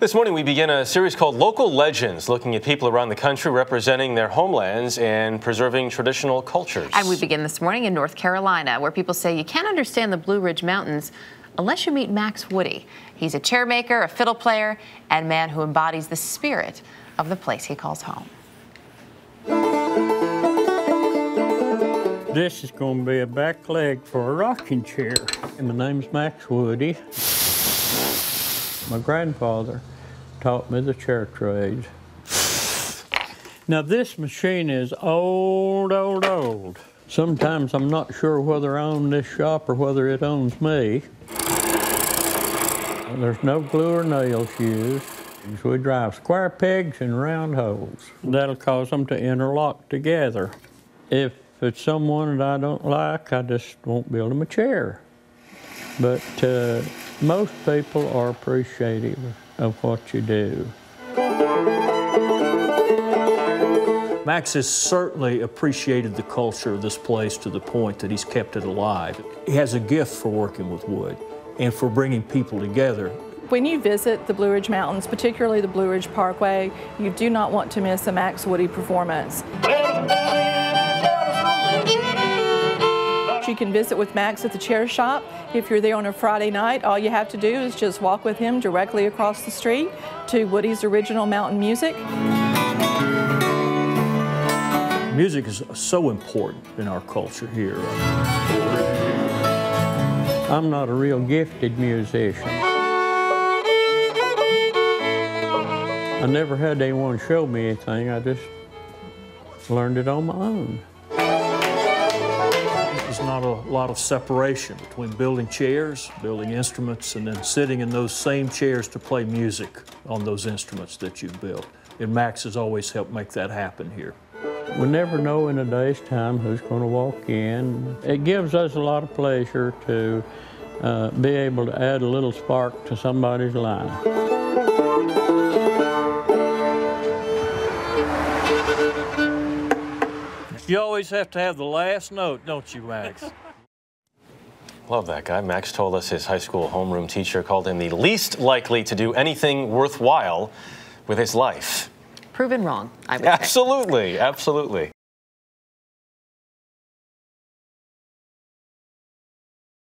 This morning we begin a series called Local Legends, looking at people around the country representing their homelands and preserving traditional cultures. And we begin this morning in North Carolina, where people say you can't understand the Blue Ridge Mountains unless you meet Max Woody. He's a chair maker, a fiddle player, and man who embodies the spirit of the place he calls home. This is going to be a back leg for a rocking chair. And my name's Max Woody. My grandfather taught me the chair trade. Now this machine is old, old, old. Sometimes I'm not sure whether I own this shop or whether it owns me. There's no glue or nails used. We drive square pegs in round holes. That'll cause them to interlock together. If it's someone that I don't like, I just won't build them a chair. But uh, most people are appreciative of what you do. Max has certainly appreciated the culture of this place to the point that he's kept it alive. He has a gift for working with wood and for bringing people together. When you visit the Blue Ridge Mountains, particularly the Blue Ridge Parkway, you do not want to miss a Max Woody performance. You can visit with Max at the chair shop. If you're there on a Friday night, all you have to do is just walk with him directly across the street to Woody's Original Mountain Music. Music is so important in our culture here. I'm not a real gifted musician. I never had anyone show me anything. I just learned it on my own there's not a lot of separation between building chairs, building instruments, and then sitting in those same chairs to play music on those instruments that you've built. And Max has always helped make that happen here. We never know in a day's time who's going to walk in. It gives us a lot of pleasure to uh, be able to add a little spark to somebody's life. You always have to have the last note, don't you, Max? Love that guy. Max told us his high school homeroom teacher called him the least likely to do anything worthwhile with his life. Proven wrong, I would absolutely, say. Absolutely, absolutely.